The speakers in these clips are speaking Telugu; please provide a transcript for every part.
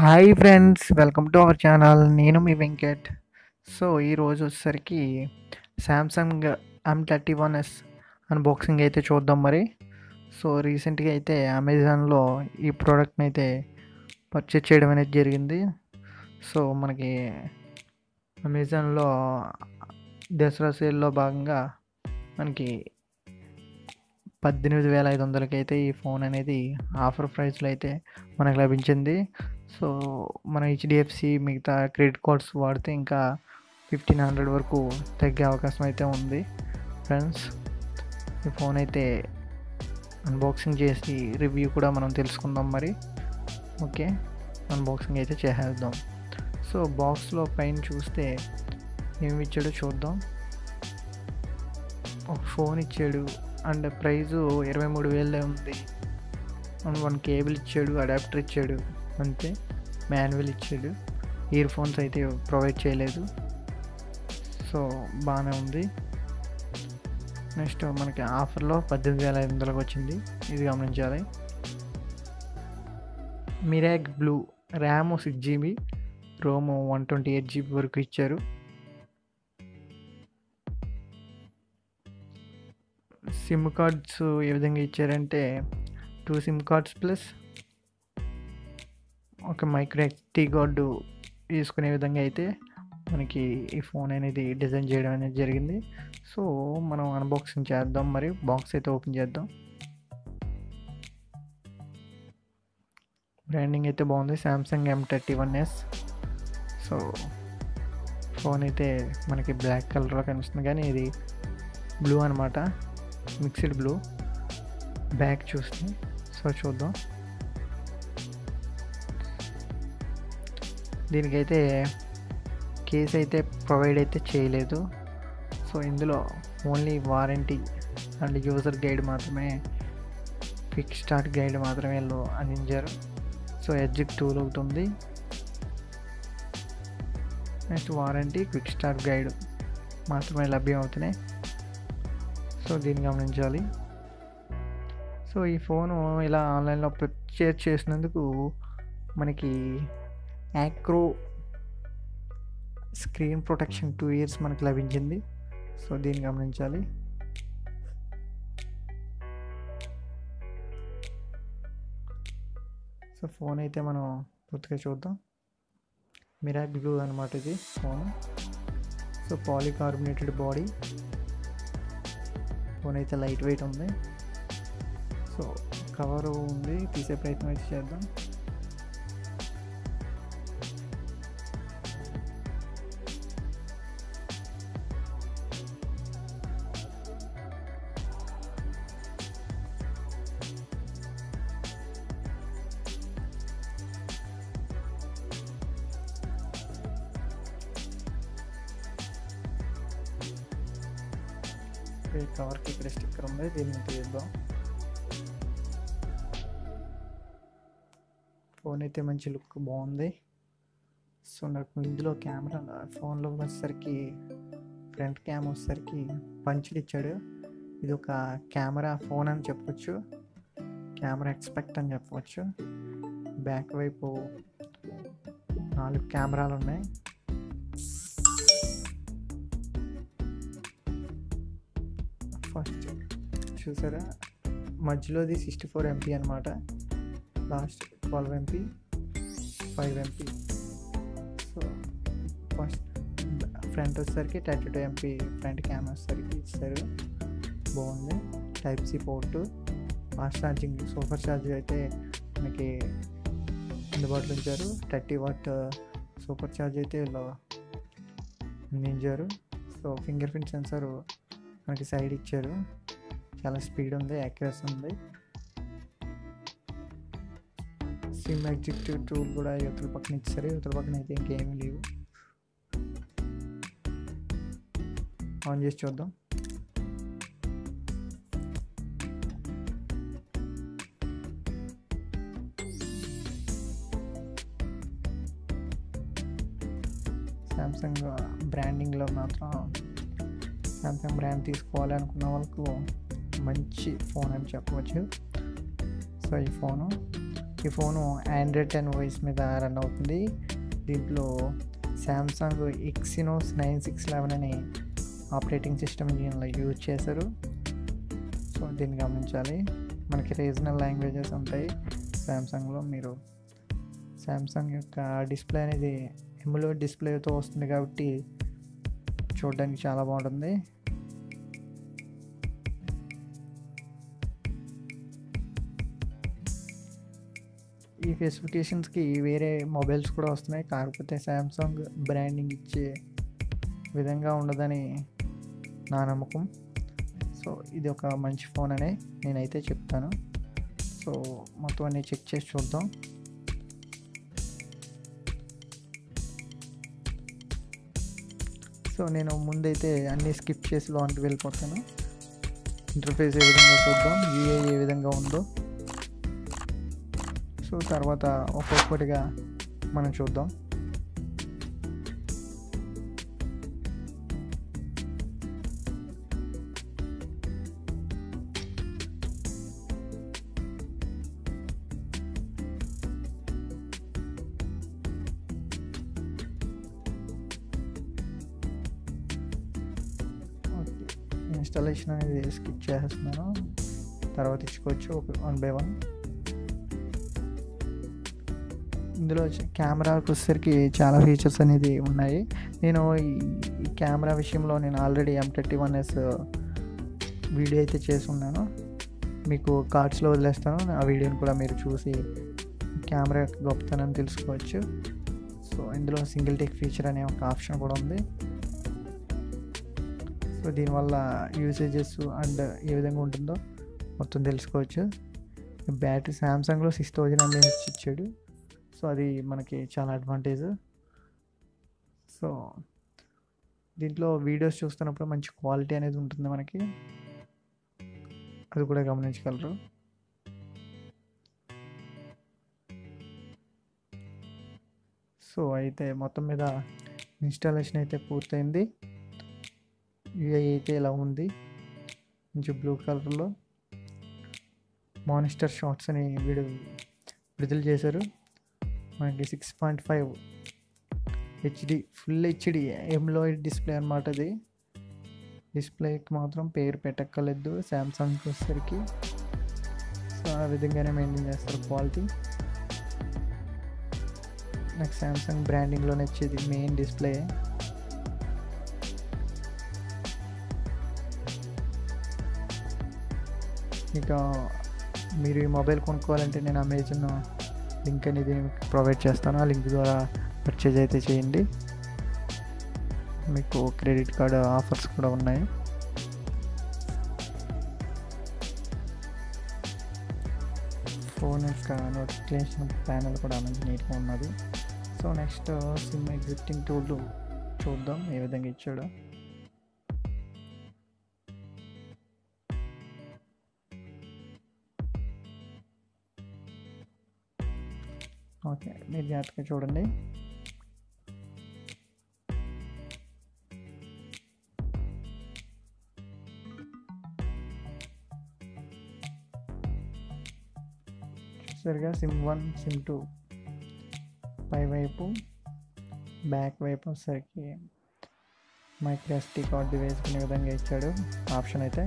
Hi friends welcome to our channel నేను మీ వెంకట్. సో ఈరోజు వచ్చేసరికి Samsung M thirty one S unboxing అయితే చూద్దాం మరి. సో రీసెంట్గా అయితే అమెజాన్లో ఈ ప్రోడక్ట్ని అయితే పర్చేజ్ చేయడం అనేది జరిగింది. సో మనకి అమెజాన్లో దసరా సేల్లో భాగంగా మనకి పద్దెనిమిది వేల ఐదు వందలకి అయితే ఈ ఫోన్ అనేది ఆఫర్ ప్రైస్లో అయితే మనకు లభించింది. సో మన హెచ్డిఎఫ్సి మిగతా క్రెడిట్ కార్డ్స్ వాడితే ఇంకా ఫిఫ్టీన్ హండ్రెడ్ వరకు తగ్గే అవకాశం అయితే ఉంది. ఫ్రెండ్స్ ఈ ఫోన్ అయితే అన్బాక్సింగ్ చేసి రివ్యూ కూడా మనం తెలుసుకుందాం మరి. ఓకే? అన్బాక్సింగ్ అయితే చేసేద్దాం. సో బాక్స్లో పైన చూస్తే ఏమి ఇచ్చాడో చూద్దాం. ఒక ఫోన్ ఇచ్చాడు. అండ్ ప్రైజు ఇరవై మూడు వేలే ఉంది. అండ్ వన్ కేబుల్ ఇచ్చాడు అడాప్టర్ ఇచ్చాడు. అంతే. మాన్యువల్ ఇచ్చాడు. ఇయర్ ఫోన్స్ అయితే ప్రొవైడ్ చేయలేదు. సో బాగానే ఉంది. నెక్స్ట్ మనకి ఆఫర్లో పద్దెనిమిది వేల ఐదు వందలకు వచ్చింది. ఇది గమనించాలి. Mirage blue RAM six GB ROM one twenty eight GB వరకు ఇచ్చారు. సిమ్ కార్డ్స్ ఏ విధంగా ఇచ్చారంటే టూ సిమ్ కార్డ్స్ ప్లస్ ఒక మైక్రో టీ గార్డు తీసుకునే విధంగా అయితే మనకి ఈ ఫోన్ అనేది డిజైన్ చేయడం అనేది జరిగింది. సో మనం అన్బాక్సింగ్ చేద్దాం. మరి బాక్స్ అయితే ఓపెన్ చేద్దాం. బ్రాండింగ్ అయితే బాగుంది. Samsung M thirty one S so phone అయితే మనకి బ్లాక్ కలర్లో కనిపిస్తుంది. కానీ ఇది బ్లూ అనమాట మిక్స్డ్ బ్లూ. బ్యాక్ చూస్తుంది. సో చూద్దాం. దీనికైతే కేస్ అయితే ప్రొవైడ్ అయితే చేయలేదు. సో ఇందులో only warranty and user guide మాత్రమే క్విక్ స్టార్ట్ గైడ్ మాత్రమే వీళ్ళు అందించారు. సో ఎడ్జిక్ టూల్ ఒకటి ఉంది next warranty quick start guide మాత్రమే లభ్యం అవుతున్నాయి సో దీన్ని గమనించాలి. సో ఈ ఫోను ఇలా ఆన్లైన్లో పర్చేజ్ చేసినందుకు మనకి యాక్రో స్క్రీన్ ప్రొటెక్షన్ టూ ఇయర్స్ మనకు లభించింది. సో దీన్ని గమనించాలి. సో ఫోన్ అయితే మనం పూర్తిగా చూద్దాం. మిరా బ్లూ అనమాట ఇది phone. So polycarbonated body. Phone అయితే లైట్ వెయిట్ ఉంది. సో కవర్ ఉంది. తీసే ప్రయత్నం అయితే చేద్దాం. ఈ కవర్కి ఇక్కడ స్టిక్కర్ ఉంది దీన్ని తీద్దాం ఫోన్ అయితే మంచి లుక్ బాగుంది సో నాకు ఇందులో కెమెరా ఫోన్లో వచ్చేసరికి ఫ్రంట్ క్యామ్ వచ్చేసరికి పంచులు ఇచ్చాడు ఇది ఒక కెమెరా ఫోన్ అని చెప్పొచ్చు కెమెరా ఎక్స్పెక్ట్ అని చెప్పవచ్చు బ్యాక్ వైపు నాలుగు కెమెరాలు ఉన్నాయి ఫస్ట్ చూసారా? మధ్యలోది సిక్స్టీ ఫోర్ ఎంపీ అనమాట last twelve MP five MP so first front వచ్చేసరికి thirty two MP front camera వచ్చేసరికి ఇచ్చారు. బాగుంది. Type C port fast charging super charger అయితే మనకి అందుబాటులో ఉంచారు. థర్టీ వాట్ సూపర్ ఛార్జ్ అయితే ఇలా అందించారు. సో ఫింగర్ ప్రింట్ సెన్సార్ మనకి సైడ్ ఇచ్చారు. చాలా స్పీడ్ ఉంది యాక్యురసీ ఉంది. సిమ్ ఎగ్జిక్యూటివ్ టూల్ కూడా యువతల పక్కన ఇచ్చారు. యువతల పక్కన అయితే ఇంకేమీ లేవు. ఆన్ చేసి చూద్దాం. సామ్సంగ్ బ్రాండింగ్లో మాత్రం సామ్సంగ్ బ్రాండ్ తీసుకోవాలి అనుకున్న వాళ్ళకు మంచి ఫోన్ అని చెప్పవచ్చు. సో ఈ ఫోను ఈ ఫోను ఆండ్రాయిడ్ టెన్ వాయిస్ మీద రన్ అవుతుంది. దీంట్లో Samsung Exynos nine six eleven అని ఆపరేటింగ్ సిస్టమ్ దీనిలో యూజ్ చేశారు. సో దీన్ని గమనించాలి. మనకి రీజనల్ లాంగ్వేజెస్ ఉంటాయి. శాంసంగ్లో మీరు శాంసంగ్ యొక్క డిస్ప్లే అనేది ఎమ్లో డిస్ప్లేతో వస్తుంది కాబట్టి చూడడానికి చాలా బాగుంటుంది. ఈ స్పెసిఫికేషన్స్కి వేరే మొబైల్స్ కూడా వస్తున్నాయి. కాకపోతే శాంసంగ్ బ్రాండింగ్ ఇచ్చే విధంగా ఉండదని నా నమ్మకం. సో ఇది ఒక మంచి ఫోన్ అనే నేనైతే చెప్తాను. సో మొత్తం అన్ని చెక్ చేసి చూద్దాం. సో నేను ముందైతే అన్నీ స్కిప్ చేసి లోనికి వెళ్ళిపోతాను. ఇంటర్ఫేస్ ఏ విధంగా చూద్దాం యూఏ ఏ విధంగా ఉందో. సో తర్వాత ఒక్కొక్కటిగా మనం చూద్దాం. ఇన్స్టాలేషన్ అనేది స్కిప్ చేస్తున్నాను తర్వాత ఇచ్చుకోవచ్చు ఒక వన్ బై వన్ ఇందులో వచ్చి కెమెరాకి వచ్చేసరికి చాలా ఫీచర్స్ అనేది ఉన్నాయి. నేను ఈ కెమెరా విషయంలో నేను already M thirty one S video అయితే చేసి ఉన్నాను మీకు కార్డ్స్లో వదిలేస్తాను. ఆ వీడియోని కూడా మీరు చూసి కెమెరా యొక్క గొప్పతనం తెలుసుకోవచ్చు. సో ఇందులో సింగిల్ టేక్ ఫీచర్ అనే ఒక ఆప్షన్ కూడా ఉంది. సో దీనివల్ల యూసేజెస్ అండ్ ఏ విధంగా ఉంటుందో మొత్తం తెలుసుకోవచ్చు. బ్యాటరీ శాంసంగ్లో సిక్స్ థౌజండ్ ఎంఏహెచ్ ఇచ్చాడు. సో అది మనకి చాలా అడ్వాంటేజ్ సో దీంట్లో వీడియోస్ చూస్తున్నప్పుడు మంచి క్వాలిటీ అనేది ఉంటుంది మనకి. అది కూడా గమనించగలరు. సో అయితే మొత్తం మీద ఇన్స్టాలేషన్ అయితే పూర్తయింది. యూఐ అయితే ఇలా ఉంది. మంచి బ్లూ కలర్లో. మానిస్టర్ షార్ట్స్ అని వీడు విడుదల చేశారు. మనకి six point five HD full HD AMOLED display అనమాట అది. డిస్ప్లేకి మాత్రం పేరు పెట్టక్కర్లేదు. శాంసంగ్కి వచ్చేసరికి. సో ఆ విధంగానే మెయింటైన్ చేస్తారు క్వాలిటీ నాకు శాంసంగ్ బ్రాండింగ్లోనే వచ్చేది మెయిన్ డిస్ప్లే ఇక మీరు ఈ మొబైల్ కొనుక్కోవాలంటే నేను అమెజాన్ లింక్ అనేది ప్రొవైడ్ చేస్తాను. ఆ లింక్ ద్వారా పర్చేజ్ అయితే చేయండి. మీకు క్రెడిట్ కార్డ్ ఆఫర్స్ కూడా ఉన్నాయి. ఫోన్ యొక్క నోటిఫికేషన్ ప్యానల్ కూడా మంచి నీట్గా ఉన్నది. So next SIM ejecting tool చూద్దాం. ఏ విధంగా ఇచ్చాడో. ఓకే మీరు జాగ్రత్తగా చూడండి. చూసారుగా సిమ్ వన్ సిమ్ టూ. పై వైపు బ్యాక్ వైపు వచ్చేసరికి మైక్రోఎస్టీ కార్డు వేసుకునే విధంగా ఇచ్చాడు. ఆప్షన్ అయితే.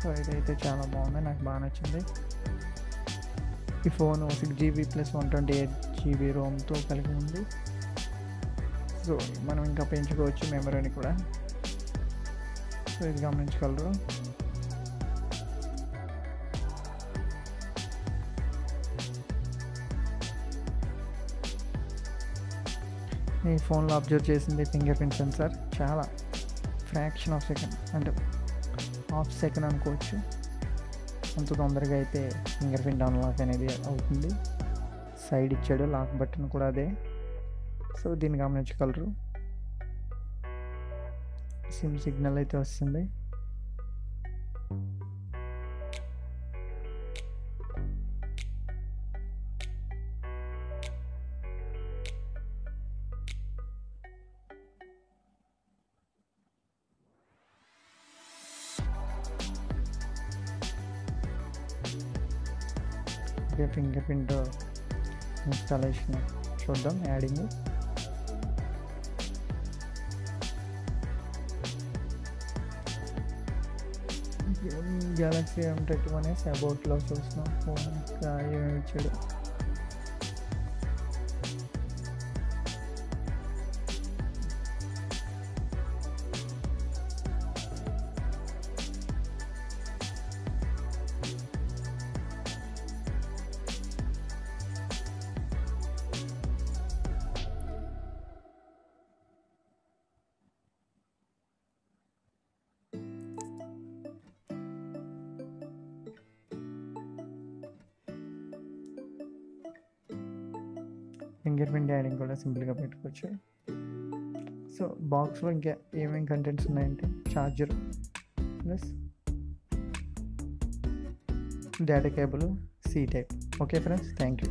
సో ఇదైతే చాలా బాగుంది నాకు బాగా నచ్చింది. ఈ phone six GB plus one twenty eight GB రోమ్తో కలిగి ఉంది. సో మనం ఇంకా పెంచుకోవచ్చు మెమరీని కూడా. సో ఇది గమనించగలరు. ఈ ఫోన్లో అబ్జర్వ్ చేసింది ఫింగర్ ప్రింట్ సెన్సార్. చాలా ఫ్రాక్షన్ ఆఫ్ సెకండ్ అంటే హాఫ్ సెకండ్ అనుకోవచ్చు. అంత తొందరగా అయితే ఫింగర్ ప్రింట్ అన్లాక్ అనేది అవుతుంది. సైడ్ ఇచ్చాడు లాక్ బటన్ కూడా అదే. సో దీన్ని గమనించగలరు. సిమ్ సిగ్నల్ అయితే వస్తుంది. ఓకే ఫింగర్ ప్రింట్ ఇన్స్టాలేషన్ చూద్దాం adding Galaxy M thirty one S అబౌట్లో చూస్తున్నాం ఫోన్ ఇంకా ఏమేమి ఇచ్చాడు? ఫింగర్ ప్రింట్ యాడింగ్ కూడా సింపుల్గా పెట్టుకోవచ్చు. సో బాక్స్లో ఇంకా ఏమేమి కంటెంట్స్ ఉన్నాయంటే charger plus data cable C type okay friends thank you